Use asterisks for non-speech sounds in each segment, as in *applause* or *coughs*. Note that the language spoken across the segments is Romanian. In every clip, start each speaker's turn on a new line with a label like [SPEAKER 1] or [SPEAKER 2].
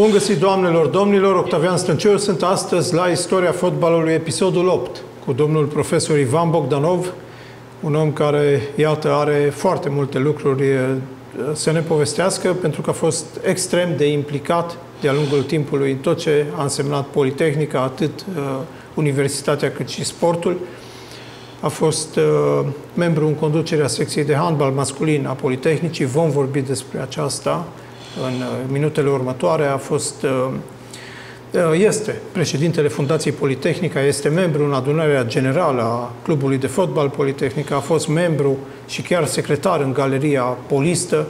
[SPEAKER 1] Bun găsit, doamnelor, domnilor! Octavian Stânciu, sunt astăzi la Istoria Fotbalului, episodul 8, cu domnul profesor Ivan Bogdanov, un om care, iată, are foarte multe lucruri să ne povestească, pentru că a fost extrem de implicat de-a lungul timpului în tot ce a însemnat Politehnica, atât uh, universitatea cât și sportul. A fost uh, membru în conducerea secției de handbal masculin a Politehnicii. Vom vorbi despre aceasta în uh, minutele următoare. A fost uh, uh, este președintele Fundației Politehnica, este membru în adunarea generală a Clubului de Fotbal Politehnica, a fost membru și chiar secretar în Galeria Polistă,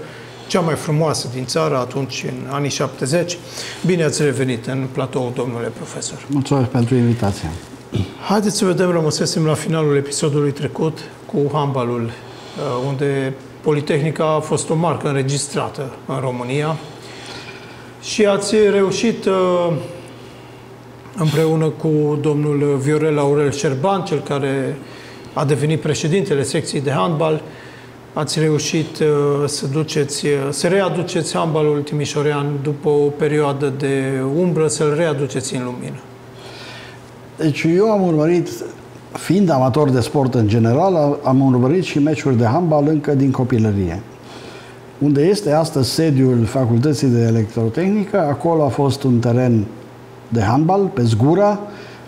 [SPEAKER 1] cea mai frumoasă din țară atunci, în anii 70. Bine ați revenit în platou, domnule profesor.
[SPEAKER 2] Mulțumesc pentru invitație.
[SPEAKER 1] Haideți să vedem, rămăsesem la finalul episodului trecut cu handbalul, unde Politehnica a fost o marcă înregistrată în România și ați reușit împreună cu domnul Viorel Aurel Șerban, cel care a devenit președintele secției de handbal, ați reușit să, duceți, să readuceți handbalul timișorean după o perioadă de umbră, să-l readuceți în lumină.
[SPEAKER 2] Deci eu am urmărit fiind amator de sport în general, am urmărit și meciuri de handbal încă din copilărie. Unde este astăzi sediul Facultății de Electrotehnică, acolo a fost un teren de handbal pe Zgura,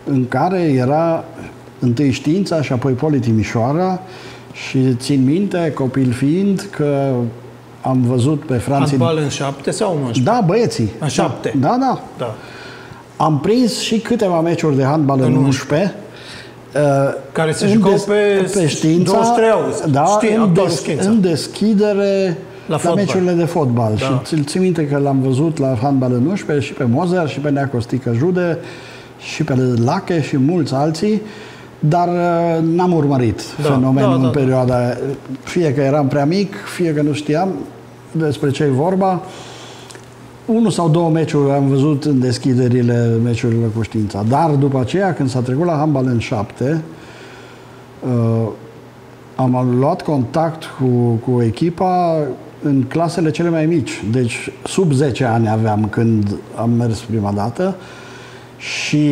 [SPEAKER 2] în care era întâi știința și apoi Poli Timișoara și țin minte, copil fiind, că am văzut pe Franții...
[SPEAKER 1] Handbal în șapte sau în 11?
[SPEAKER 2] Da, băieții.
[SPEAKER 1] În șapte?
[SPEAKER 2] Da, da.
[SPEAKER 1] da.
[SPEAKER 2] Am prins și câteva meciuri de handbal în, în 11
[SPEAKER 1] care se jucau des, pe,
[SPEAKER 2] pe știința,
[SPEAKER 1] 23 august.
[SPEAKER 2] Da,
[SPEAKER 1] Știi,
[SPEAKER 2] în, des, în deschidere la, la meciurile de fotbal. Da. Și țin minte că l-am văzut la handbal în 11 și pe Mozer și pe Neacostică Jude și pe Lache și mulți alții, dar n-am urmărit da, fenomenul da, da, în perioada da. Fie că eram prea mic, fie că nu știam despre ce e vorba unul sau două meciuri am văzut în deschiderile meciurilor cu știința. Dar după aceea, când s-a trecut la handbal în șapte, uh, am luat contact cu, cu echipa în clasele cele mai mici. Deci sub 10 ani aveam când am mers prima dată și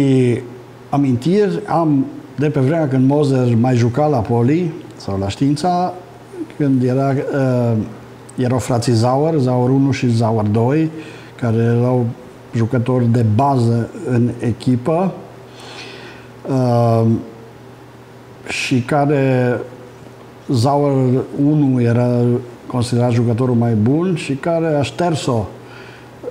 [SPEAKER 2] amintiri am de pe vremea când Moser mai juca la poli sau la știința, când era, uh, erau frații Zauer, Zauer 1 și Zauer 2, care erau jucători de bază în echipă uh, și care Zauer 1 era considerat jucătorul mai bun și care a șters-o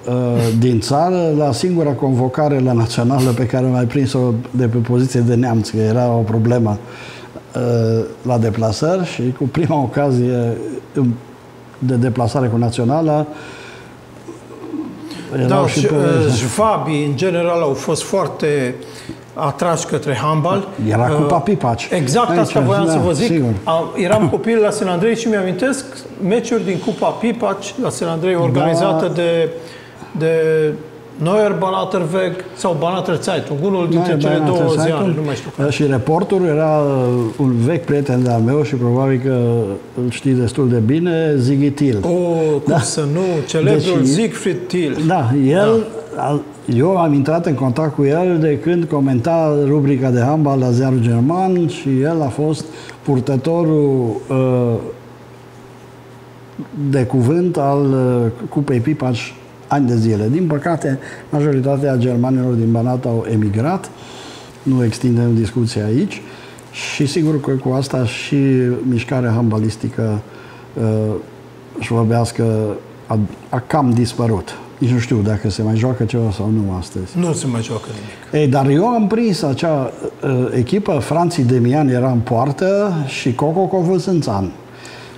[SPEAKER 2] uh, din țară la singura convocare la națională pe care am mai prins-o de pe poziție de neamț, că era o problemă uh, la deplasări și cu prima ocazie de deplasare cu naționala
[SPEAKER 1] da, și, și Fabi, în general, au fost foarte atrași către handbal.
[SPEAKER 2] Era cu uh, Papipaci.
[SPEAKER 1] Exact Aici, asta voiam da, să vă zic. Sigur. Eram copil la San Andrei și mi-amintesc meciuri din Cupa Pipaci la San Andrei organizată da. de, de Neuer Banaterweg sau Banater Zeitung, unul dintre Neuer cele două ziare, nu mai știu care.
[SPEAKER 2] Și reporterul era un vechi prieten de-al meu și probabil că îl știi destul de bine, Ziggy Till.
[SPEAKER 1] O, cum da? să nu, celebrul deci, Siegfried Till.
[SPEAKER 2] Da, el, da. eu am intrat în contact cu el de când comenta rubrica de handbal la ziarul german și el a fost purtătorul uh, de cuvânt al uh, Cupei Pipaci ani de zile. Din păcate, majoritatea germanilor din Banat au emigrat, nu extindem discuția aici și sigur că cu asta și mișcarea handbalistică uh, șvăbească a, a cam dispărut. Nici nu știu dacă se mai joacă ceva sau nu astăzi.
[SPEAKER 1] Nu se mai joacă nimic.
[SPEAKER 2] Ei, dar eu am prins acea uh, echipă, Franții Demian era în poartă și Coco Covâsânțan.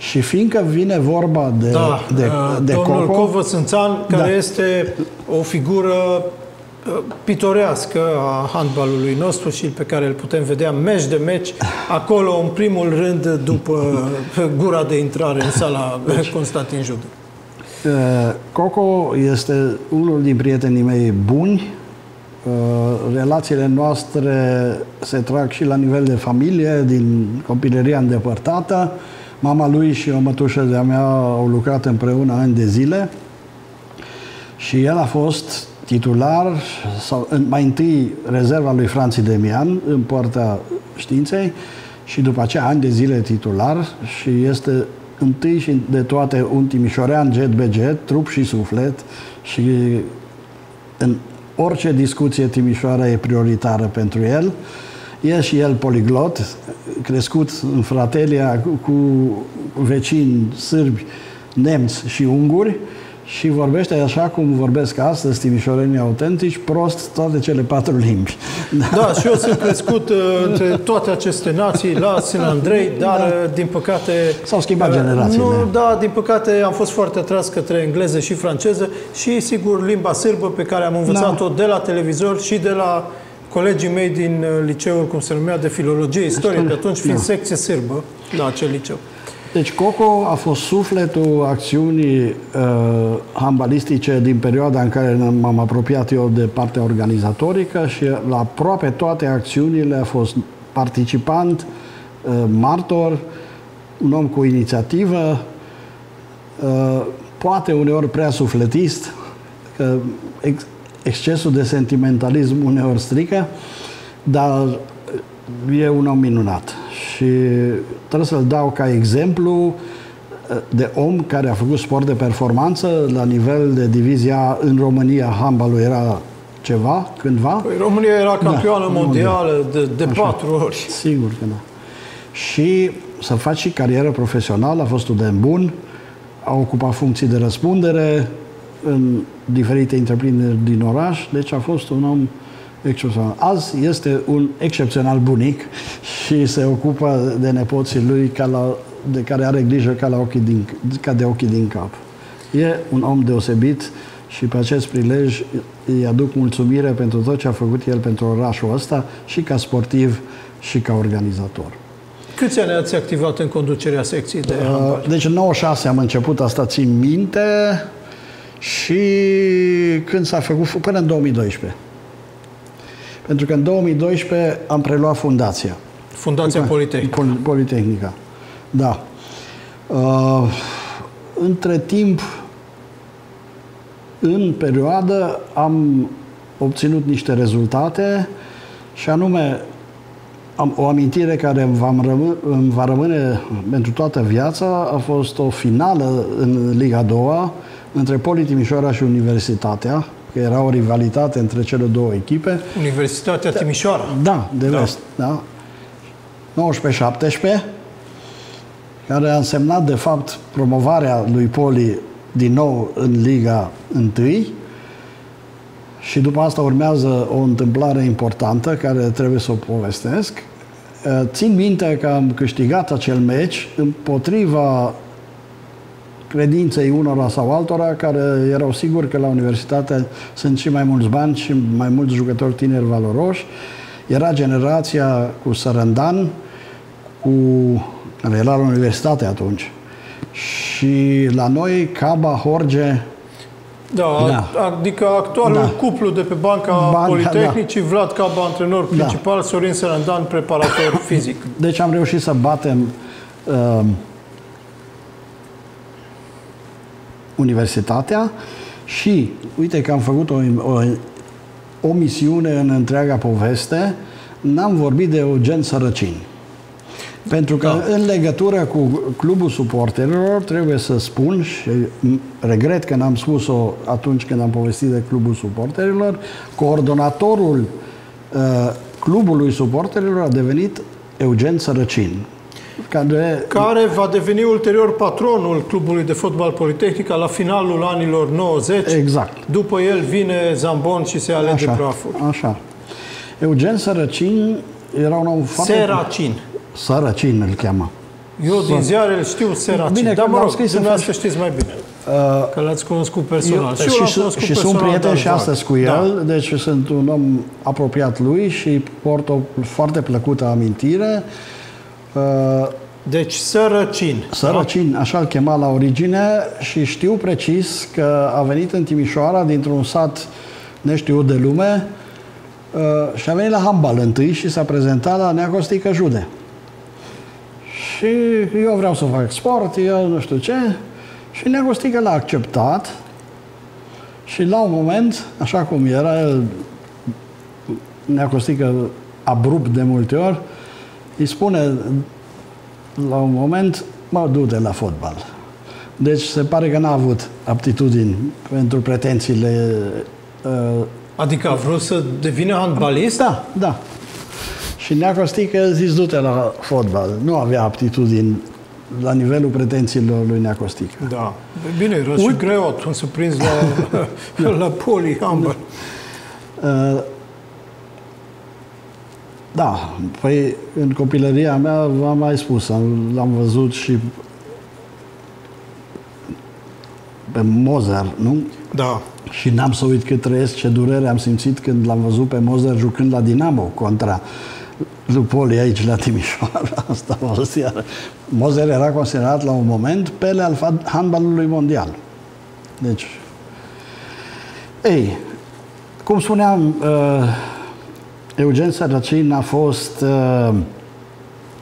[SPEAKER 2] Și fiindcă vine vorba de,
[SPEAKER 1] da,
[SPEAKER 2] de,
[SPEAKER 1] uh,
[SPEAKER 2] de
[SPEAKER 1] domnul
[SPEAKER 2] Coco...
[SPEAKER 1] Covă Sânțan, care da. este o figură uh, pitorească a handbalului nostru și pe care îl putem vedea meci de meci acolo în primul rând după gura de intrare în sala deci, Constantin Judă.
[SPEAKER 2] Uh, Coco este unul din prietenii mei buni. Relațiile noastre se trag și la nivel de familie, din copilăria îndepărtată. Mama lui și o mătușă de-a mea au lucrat împreună ani de zile și el a fost titular, sau mai întâi rezerva lui Franții Demian în poarta științei și după aceea ani de zile titular și este întâi și de toate un timișorean jet beget, trup și suflet și în orice discuție Timișoara e prioritară pentru el. E și el poliglot, crescut în fratelia cu, cu vecini sârbi, nemți și unguri și vorbește așa cum vorbesc astăzi timișorenii autentici, prost toate cele patru limbi.
[SPEAKER 1] Da, și eu sunt crescut uh, între toate aceste nații la Sin Andrei, dar da. Uh, din păcate...
[SPEAKER 2] S-au schimbat uh, generațiile. Nu,
[SPEAKER 1] da, din păcate am fost foarte atras către engleză și franceză și, sigur, limba sârbă pe care am învățat-o da. de la televizor și de la colegii mei din uh, liceul, cum se numea, de filologie, istorie, pe atunci fiind da. secție sârbă la acel liceu.
[SPEAKER 2] Deci Coco a fost sufletul acțiunii uh, handbalistice din perioada în care m-am apropiat eu de partea organizatorică și la aproape toate acțiunile a fost participant, uh, martor, un om cu inițiativă, uh, poate uneori prea sufletist, că ex- excesul de sentimentalism uneori strică, dar e un om minunat și trebuie să-l dau ca exemplu eh, de om care a făcut sport de performanță la nivel de divizia în România, handbalul era ceva, cândva?
[SPEAKER 1] Păi România era da, campioană da, mondială de, de patru ori.
[SPEAKER 2] Sigur că da. Și să faci și carieră profesională, a fost student bun, a ocupat funcții de răspundere în diferite întreprinderi din oraș, deci a fost un om excepțional. Azi este un excepțional bunic și se ocupă de nepoții lui ca la, de care are grijă ca, la ochii din, ca de ochii din cap. E un om deosebit și pe acest prilej îi aduc mulțumire pentru tot ce a făcut el pentru orașul ăsta și ca sportiv și ca organizator.
[SPEAKER 1] Câți ani ați activat în conducerea secției de handbal?
[SPEAKER 2] Deci în 96 am început, asta țin minte, și când s-a făcut, până în 2012. Pentru că în 2012 am preluat fundația.
[SPEAKER 1] Fundația Politehnică.
[SPEAKER 2] Politehnica. Da. Uh, între timp, în perioadă, am obținut niște rezultate și anume am, o amintire care îmi va, rămâne, îmi va rămâne pentru toată viața a fost o finală în Liga 2 între Poli Timișoara și Universitatea, că era o rivalitate între cele două echipe.
[SPEAKER 1] Universitatea Timișoara.
[SPEAKER 2] Da, de da. vest. Da. 19-17, care a însemnat, de fapt, promovarea lui Poli din nou în Liga 1 și după asta urmează o întâmplare importantă care trebuie să o povestesc. Țin minte că am câștigat acel meci împotriva credinței unora sau altora care erau siguri că la universitate sunt și mai mulți bani și mai mulți jucători tineri valoroși. Era generația cu Sărândan, cu, care era la universitate atunci. Și la noi, Caba, Horge,
[SPEAKER 1] da, da, adică actualul da. cuplu de pe banca, banca Politehnicii, da. Vlad Caba, antrenor da. principal, da. Sorin Sărândan, preparator fizic.
[SPEAKER 2] Deci am reușit să batem uh, universitatea și uite că am făcut o, o, o misiune în întreaga poveste, n-am vorbit de Eugen Sărăcin. Pentru că da. în legătură cu clubul suporterilor trebuie să spun și regret că n-am spus-o atunci când am povestit de clubul suporterilor, coordonatorul uh, clubului suporterilor a devenit Eugen Sărăcin
[SPEAKER 1] care... care va deveni ulterior patronul clubului de fotbal Politehnica la finalul anilor 90.
[SPEAKER 2] Exact.
[SPEAKER 1] După el vine Zambon și se alege așa, praful.
[SPEAKER 2] Așa. Eugen Sărăcin era un om foarte...
[SPEAKER 1] Seracin.
[SPEAKER 2] Sărăcin îl cheamă.
[SPEAKER 1] Eu din ziare îl știu Seracin. Bine, dar mă rog, scris dumneavoastră știți mai bine. Uh, că l-ați cunoscut personal. Eu, și,
[SPEAKER 2] și, cunoscut și personal, sunt prieten și astăzi cu el, da. deci sunt un om apropiat lui și port o foarte plăcută amintire.
[SPEAKER 1] Uh, deci Sărăcin.
[SPEAKER 2] Sărăcin, așa îl chema la origine și știu precis că a venit în Timișoara dintr-un sat neștiut de lume uh, și a venit la handbal întâi și s-a prezentat la Neacostică Jude. Și eu vreau să fac sport, eu nu știu ce. Și Neacostică l-a acceptat Și la un moment, așa cum era el, neacostică abrupt de multe ori, îi spune la un moment, mă, du-te la fotbal. Deci se pare că n-a avut aptitudini pentru pretențiile...
[SPEAKER 1] Uh, adică a vrut să devină handbalist?
[SPEAKER 2] Da, da. Și Neacostică zis, du-te la fotbal. Nu avea aptitudini la nivelul pretențiilor lui Neacostică.
[SPEAKER 1] Da. Bine, era și greu atunci să prinzi la, *laughs* la poli handbal. Uh,
[SPEAKER 2] da, păi în copilăria mea v-am mai spus, am, l-am văzut și pe Mozer, nu?
[SPEAKER 1] Da.
[SPEAKER 2] Și n-am să uit cât trăiesc, ce durere am simțit când l-am văzut pe Mozer jucând la Dinamo contra lui Poli aici la Timișoara. *laughs* Asta a fost iar. Mozer era considerat la un moment pele al handbalului mondial. Deci, ei, cum spuneam, uh, Eugen Sărăcin a fost uh,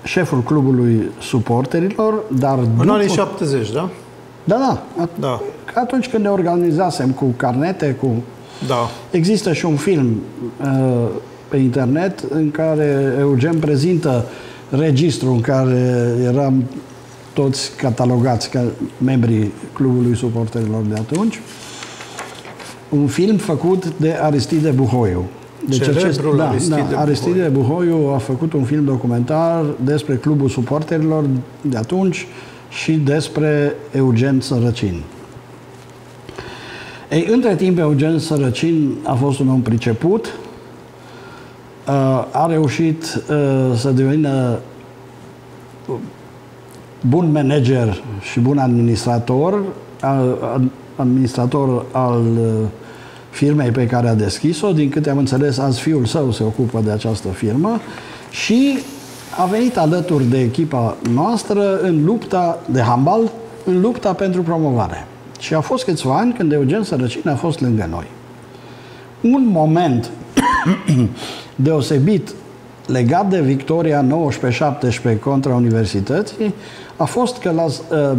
[SPEAKER 2] șeful clubului suporterilor, dar...
[SPEAKER 1] În după... anii 70, da?
[SPEAKER 2] Da, da. At- da. Atunci când ne organizasem cu carnete, cu...
[SPEAKER 1] Da.
[SPEAKER 2] Există și un film uh, pe internet în care Eugen prezintă registrul în care eram toți catalogați ca membrii clubului suporterilor de atunci. Un film făcut de Aristide Buhoiu.
[SPEAKER 1] Deci acest, da, Aristide,
[SPEAKER 2] da, Aristide Buhoiu a făcut un film documentar despre clubul suporterilor de atunci și despre Eugen Sărăcin. Ei, între timp, Eugen Sărăcin a fost un om priceput, uh, a reușit uh, să devină bun manager și bun administrator, administrator al uh, firmei pe care a deschis-o. Din câte am înțeles, azi fiul său se ocupă de această firmă și a venit alături de echipa noastră în lupta de handbal, în lupta pentru promovare. Și a fost câțiva ani când Eugen Sărăcin a fost lângă noi. Un moment *coughs* deosebit legat de victoria 19-17 contra Universității a fost că la, ă,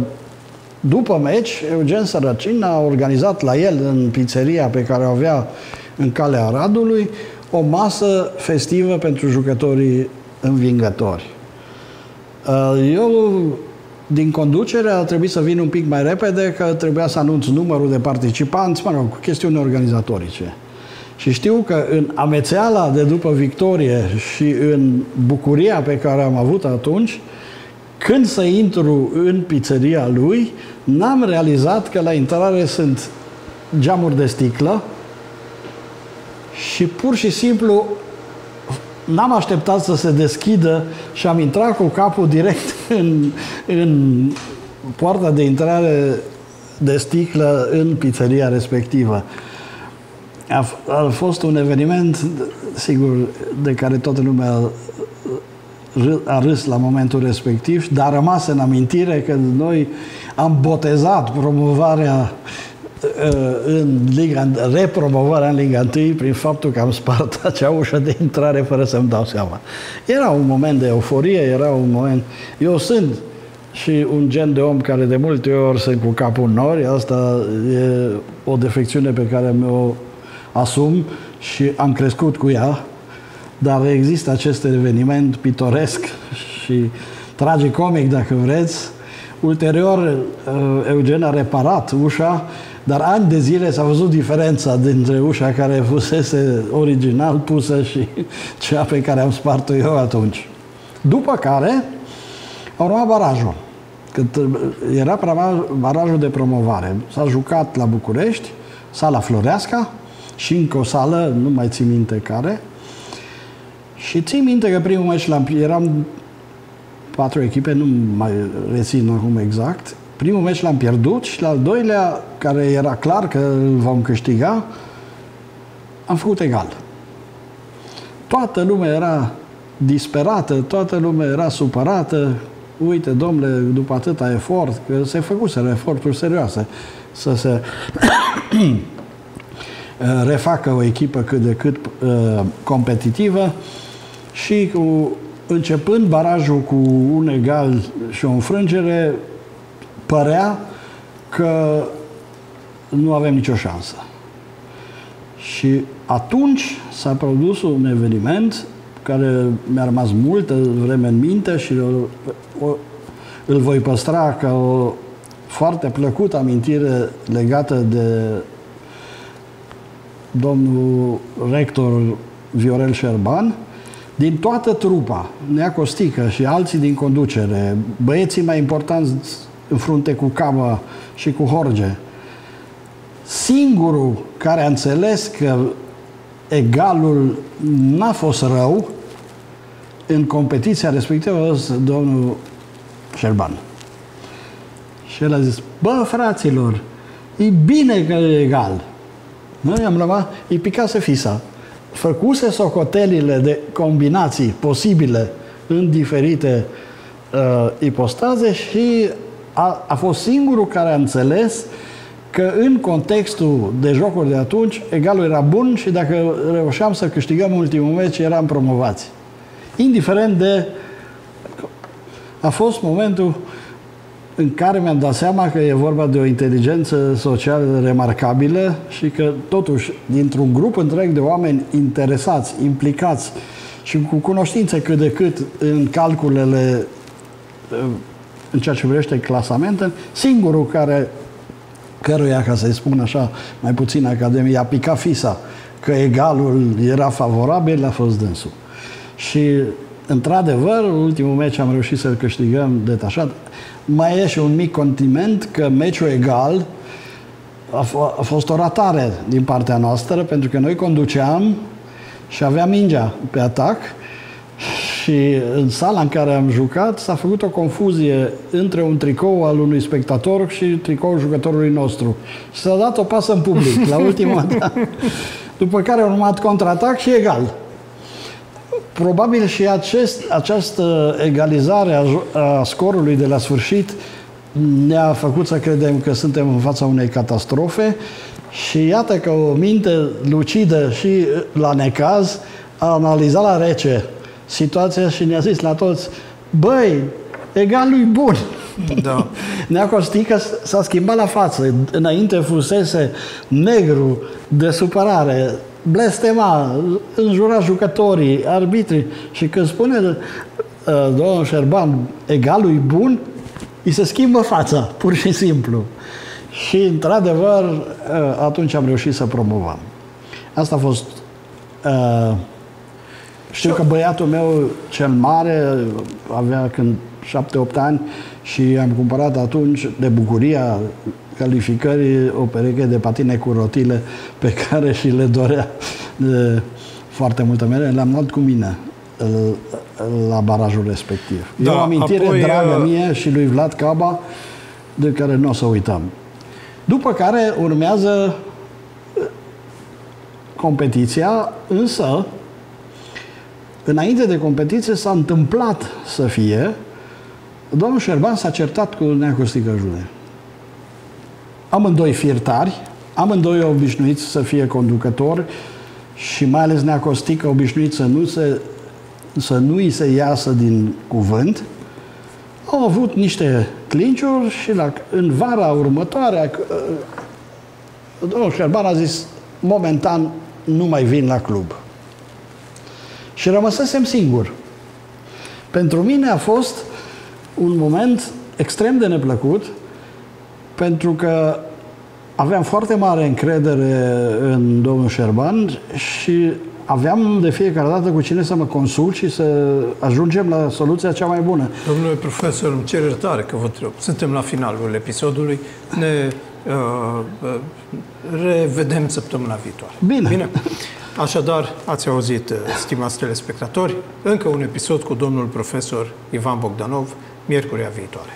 [SPEAKER 2] după meci, Eugen Sărăcin a organizat la el în pizzeria pe care o avea în calea Aradului o masă festivă pentru jucătorii învingători. Uh, eu, din conducere, a trebuit să vin un pic mai repede, că trebuia să anunț numărul de participanți, mă rog, cu chestiuni organizatorice. Și știu că în amețeala de după victorie și în bucuria pe care am avut atunci, când să intru în pizzeria lui, n-am realizat că la intrare sunt geamuri de sticlă și pur și simplu n-am așteptat să se deschidă și am intrat cu capul direct *laughs* în, în poarta de intrare de sticlă în pizzeria respectivă. A, a fost un eveniment, sigur, de care toată lumea a râs la momentul respectiv, dar a rămas în amintire că noi am botezat promovarea Uh, în Liga, repromovarea în Liga 1 prin faptul că am spart acea ușă de intrare fără să-mi dau seama. Era un moment de euforie, era un moment... Eu sunt și un gen de om care de multe ori sunt cu capul în nori, asta e o defecțiune pe care mi-o asum și am crescut cu ea, dar există acest eveniment pitoresc și tragicomic, dacă vreți. Ulterior, uh, Eugen a reparat ușa dar ani de zile s-a văzut diferența dintre ușa care fusese original pusă și cea pe care am spart-o eu atunci. După care a urmat barajul. Când era barajul de promovare. S-a jucat la București, sala Floreasca și încă o sală, nu mai țin minte care. Și țin minte că primul meci l-am, eram patru echipe, nu mai rețin acum exact, Primul meci l-am pierdut și la al doilea, care era clar că îl vom câștiga, am făcut egal. Toată lumea era disperată, toată lumea era supărată. Uite, domnule, după atâta efort, că se făcuseră eforturi serioase să se *coughs* refacă o echipă cât de cât uh, competitivă și cu, începând barajul cu un egal și o înfrângere, părea că nu avem nicio șansă. Și atunci s-a produs un eveniment care mi-a rămas multă vreme în minte și o, o, îl voi păstra ca o foarte plăcută amintire legată de domnul rector Viorel Șerban, din toată trupa, Nea Costică și alții din conducere, băieții mai importanți în frunte cu Camă și cu Horge, singurul care a înțeles că egalul n-a fost rău în competiția respectivă a fost domnul Șerban. Și el a zis, bă, fraților, e bine că e egal. Noi am rămas, îi picase fisa. Făcuse socotelile de combinații posibile în diferite uh, ipostaze și a, a fost singurul care a înțeles că în contextul de jocuri de atunci, egalul era bun și dacă reușeam să câștigăm ultimul meci, eram promovați. Indiferent de... A fost momentul în care mi-am dat seama că e vorba de o inteligență socială remarcabilă și că, totuși, dintr-un grup întreg de oameni interesați, implicați și cu cunoștințe cât de cât în calculele în ceea ce privește clasamente, singurul care, căruia, ca să-i spun așa, mai puțin academie, a picat fisa că egalul era favorabil, a fost dânsul. Și, într-adevăr, ultimul meci am reușit să-l câștigăm detașat. Mai e și un mic continent că meciul egal a, f- a fost o ratare din partea noastră, pentru că noi conduceam și aveam mingea pe atac și în sala în care am jucat s-a făcut o confuzie între un tricou al unui spectator și tricoul jucătorului nostru. Și s-a dat o pasă în public la *laughs* ultima dată. După care a urmat contraatac și egal. Probabil și acest, această egalizare a, a scorului de la sfârșit ne-a făcut să credem că suntem în fața unei catastrofe și iată că o minte lucidă și la necaz a analizat la rece situația și ne-a zis la toți, băi, egal lui bun. Da. *laughs* Nea Costică s-a schimbat la față. Înainte fusese negru de supărare, blestema, înjura jucătorii, arbitrii. Și când spune uh, domnul Șerban egalul bun, îi se schimbă fața, pur și simplu. Și, într-adevăr, uh, atunci am reușit să promovăm. Asta a fost uh, știu că băiatul meu cel mare avea când 7-8 ani și am cumpărat atunci de bucuria calificării o pereche de patine cu rotile pe care și le dorea de foarte multă mere. Le-am luat cu mine la barajul respectiv. Da, e o amintire apoi, dragă uh, mie și lui Vlad Caba de care nu o să uităm. După care urmează competiția, însă Înainte de competiție s-a întâmplat să fie, domnul Șerban s-a certat cu Neacostică Jude. Amândoi firtari, amândoi obișnuiți să fie conducători și mai ales Neacostică obișnuit să nu, se, să nu îi se iasă din cuvânt, au avut niște clinciuri și la, în vara următoare domnul Șerban a zis momentan nu mai vin la club. Și rămăsesem singur. Pentru mine a fost un moment extrem de neplăcut, pentru că aveam foarte mare încredere în domnul Șerban și aveam de fiecare dată cu cine să mă consult și să ajungem la soluția cea mai bună.
[SPEAKER 1] Domnule profesor, îmi cer iertare că vă întreb. Suntem la finalul episodului. Ne uh, uh, revedem săptămâna viitoare.
[SPEAKER 2] Bine. Bine.
[SPEAKER 1] Așadar, ați auzit, uh, stimați telespectatori, încă un episod cu domnul profesor Ivan Bogdanov, miercurea viitoare.